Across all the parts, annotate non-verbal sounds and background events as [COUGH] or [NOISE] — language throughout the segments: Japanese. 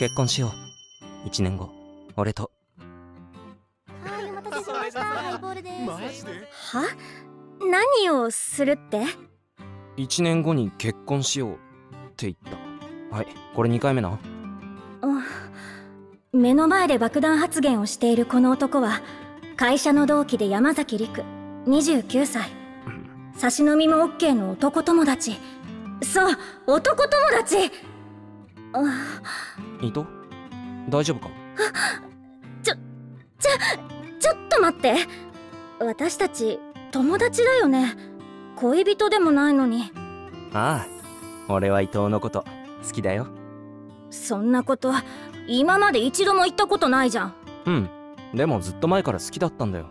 結婚しよう。1年後俺と。はいお待たせしました。ハイボールです。マジで？は？何をするって？1年後に結婚しようって言った。はいこれ2回目な。うん目の前で爆弾発言をしているこの男は会社の同期で山崎陸29歳。差し飲みも OK の男友達。そう男友達！あ伊藤大丈夫か？ちょっと待って。私たち友達だよね。恋人でもないのに。ああ俺は伊藤のこと好きだよ。そんなこと今まで一度も言ったことないじゃん。うん。でもずっと前から好きだったんだよ。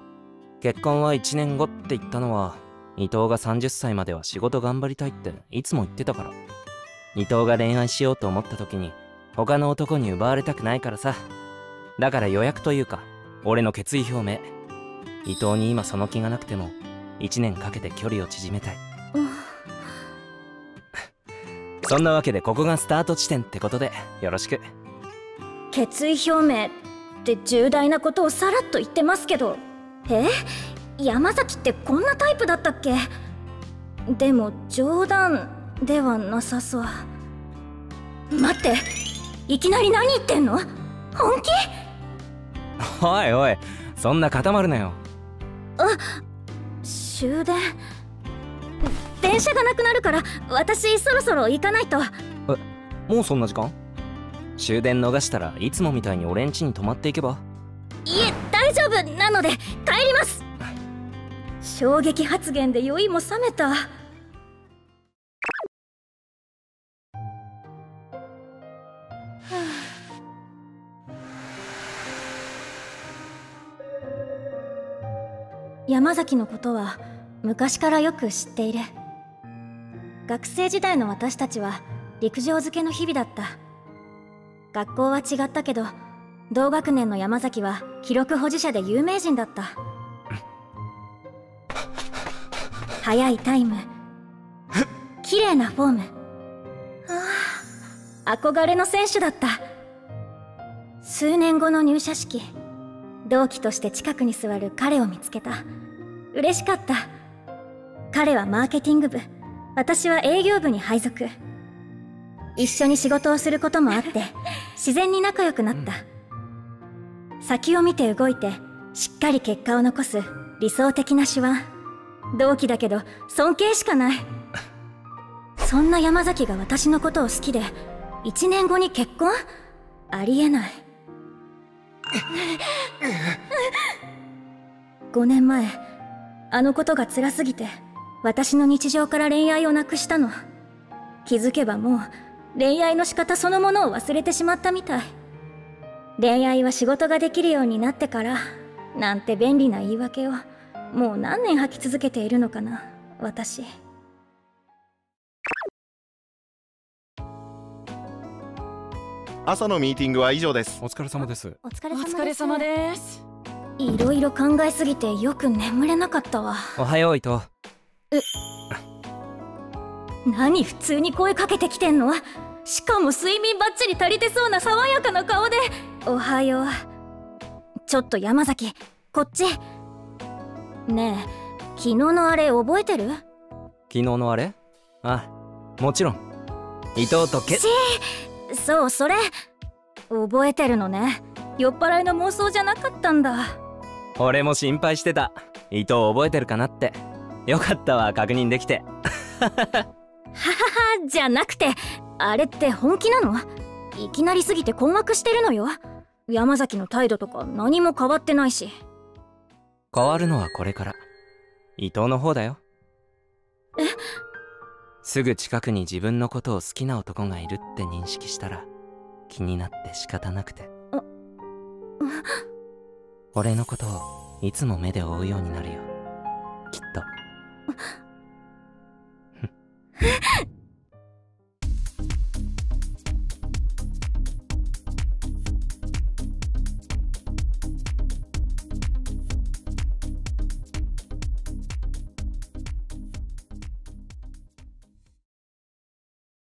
結婚は1年後って言ったのは伊藤が30歳までは仕事頑張りたいっていつも言ってたから伊藤が恋愛しようと思った時に他の男に奪われたくないからさ。だから予約というか俺の決意表明。伊藤に今その気がなくても1年かけて距離を縮めたい。そんなわけでここがスタート地点ってことでよろしく。決意表明って重大なことをさらっと言ってますけどえ？山崎ってこんなタイプだったっけ？でも冗談ではなさそう。待って。いきなり何言ってんの？本気？おいおいそんな固まるなよ。終電。電車がなくなるから私そろそろ行かないと。もうそんな時間？終電逃したらいつもみたいに俺ん家に泊まっていけば？いえ大丈夫なので帰ります。[LAUGHS] 衝撃発言で酔いも覚めた山崎のことは昔からよく知っている。学生時代の私たちは陸上漬けの日々だった。学校は違ったけど同学年の山崎は記録保持者で有名人だった。速いタイム。綺麗なフォーム。ああ憧れの選手だった。数年後の入社式。同期として近くに座る彼を見つけた。嬉しかった。彼はマーケティング部。私は営業部に配属。一緒に仕事をすることもあって [LAUGHS] 自然に仲良くなった、先を見て動いてしっかり結果を残す理想的な手腕。同期だけど尊敬しかない。そんな山崎が私のことを好きで1年後に結婚？ありえない [LAUGHS] 5年前あのことが辛すぎて私の日常から恋愛をなくしたの。気づけばもう恋愛の仕方そのものを忘れてしまったみたい。恋愛は仕事ができるようになってからなんて便利な言い訳をもう何年吐き続けているのかな私。朝のミーティングは以上です。お疲れ様です。お疲お疲れ様です。いろいろ考えすぎてよく眠れなかったわ。おはよう伊藤。何普通に声かけてきてんの？しかも睡眠バッチリ足りてそうな爽やかな顔で。おはよう。ちょっと山崎こっち。ねえ昨日のあれ覚えてる？昨日のあれ？あもちろん。伊藤とけそうそれ。覚えてるのね。酔っ払いの妄想じゃなかったんだ。俺も心配してた。伊藤覚えてるかなって。よかったわ確認できて。はははじゃなくてあれって本気なの？いきなりすぎて困惑してるのよ。山崎の態度とか何も変わってないし。変わるのはこれから。伊藤の方だよ。えすぐ近くに自分のことを好きな男がいるって認識したら気になって仕方なくて。俺のことをいつも目で追うようになるよ。きっと。